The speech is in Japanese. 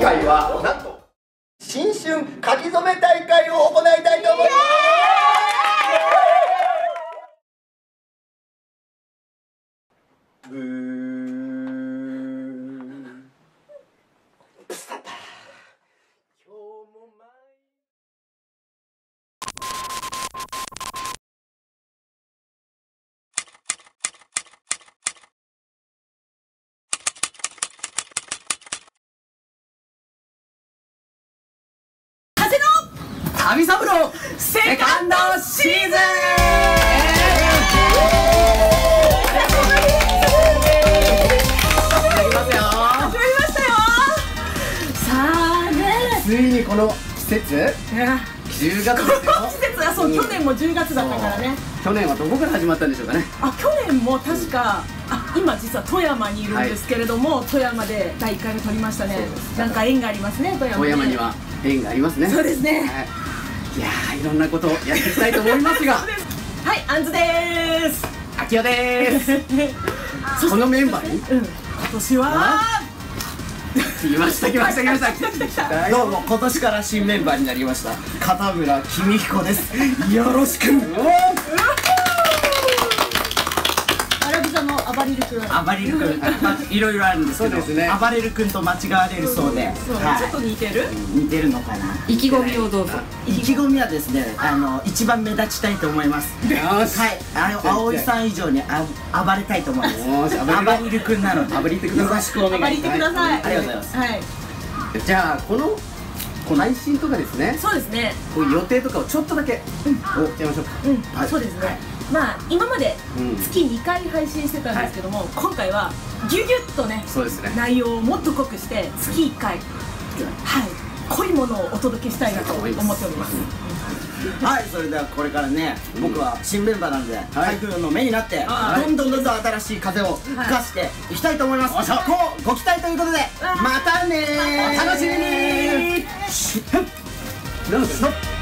回はなんと新春書き初め大会を行いたいと思います。ブープサパ今日も毎風の旅サブローセカンドシーズン。ついにこの季節？いや10月ですよ。季節はそう去年も10月だったからね。去年はどこから始まったんでしょうかね。あ去年も確かあ今実は富山にいるんですけれども、富山で第1回目取りましたね。なんか縁がありますね富山富山には縁がありますね。そうですね。はい、いやーいろんなことをやっていきたいと思いますが。はいあんずです。秋代です。このメンバーに？うん。今年は来ました来ました来ました。来た来た来たどうも今年から新メンバーになりました。片村公彦です。よろしくザのアバリル君。暴れる君。まあいろいろあるんですけどそうですね。暴れる君と間違われるそうで、そう、はい。ちょっと似てる？似てるのかな？意気込みをどうぞ。意気込みはですねあの一番目立ちたいと思います。よーし。はい。あの葵さん以上にあ暴れたいと思います。よーし暴れる。君なので。暴れてください。よろしくお願い。アバリってください、ありがとうございます。はい。じゃあこのこの配信とかですね。そうですね。こういう予定とかをちょっとだけ。おっちゃいましょうか。うん、はい。そうですねまあ今までうん。月2回配信してたんですけども、今回はギュギュッとねそうですね。内容をもっと濃くして月1回はい。濃いものをお届けしたいなと思っております。はいそれではこれからね、僕は新メンバーなので、台風の目になってあどんどんどんどん新しい風を吹かしていきたいと思います、おっしゃ。こうご期待ということでまたねー。お楽しみに